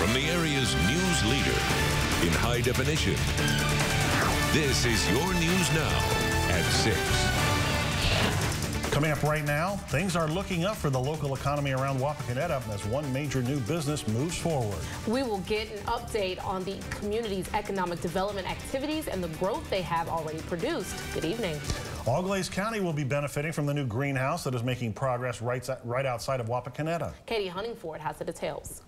from the area's news leader in high definition. This is your news now at 6. Coming up right now, things are looking up for the local economy around Wapakoneta as one major new business moves forward. We will get an update on the community's economic development activities and the growth they have already produced. Good evening. Auglaize County will be benefiting from the new greenhouse that is making progress right, right outside of Wapakoneta. Katie Huntingford has the details.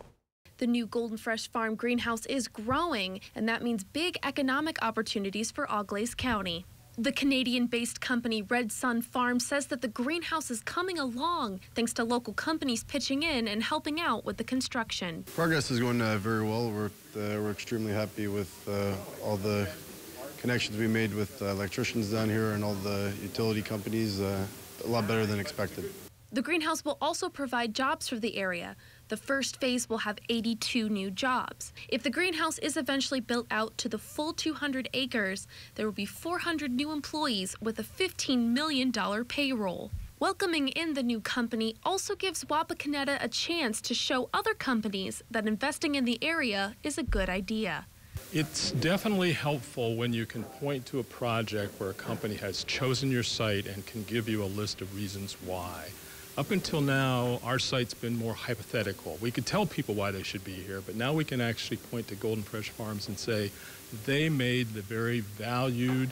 The new Golden Fresh Farm greenhouse is growing, and that means big economic opportunities for Auglaize County. The Canadian based company Red Sun Farm says that the greenhouse is coming along thanks to local companies pitching in and helping out with the construction. Progress is going uh, very well. We're, uh, we're extremely happy with uh, all the connections we made with uh, electricians down here and all the utility companies. Uh, a lot better than expected. The greenhouse will also provide jobs for the area. The first phase will have 82 new jobs. If the greenhouse is eventually built out to the full 200 acres, there will be 400 new employees with a $15 million payroll. Welcoming in the new company also gives Wapakoneta a chance to show other companies that investing in the area is a good idea. It's definitely helpful when you can point to a project where a company has chosen your site and can give you a list of reasons why. Up until now, our site's been more hypothetical. We could tell people why they should be here, but now we can actually point to Golden Fresh Farms and say they made the very valued,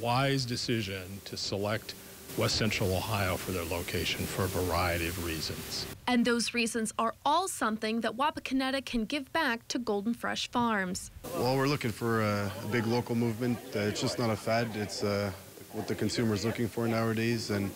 wise decision to select West Central Ohio for their location for a variety of reasons. And those reasons are all something that Wapakoneta can give back to Golden Fresh Farms. Well, we're looking for a, a big local movement. Uh, it's just not a fad. It's uh, what the consumer's looking for nowadays. And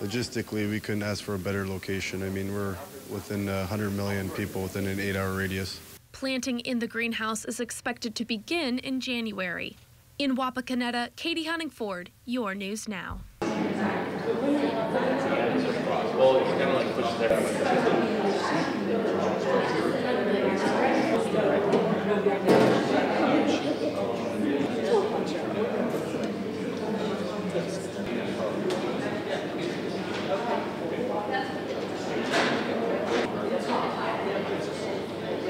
logistically, we couldn't ask for a better location. I mean, we're within 100 million people within an eight-hour radius. Planting in the greenhouse is expected to begin in January. In Wapakoneta, Katie Huntingford, your news now.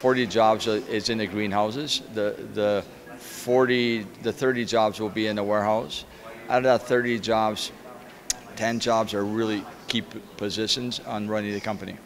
Forty jobs is in the greenhouses. The the 40, the 30 jobs will be in the warehouse. Out of that 30 jobs, 10 jobs are really key positions on running the company.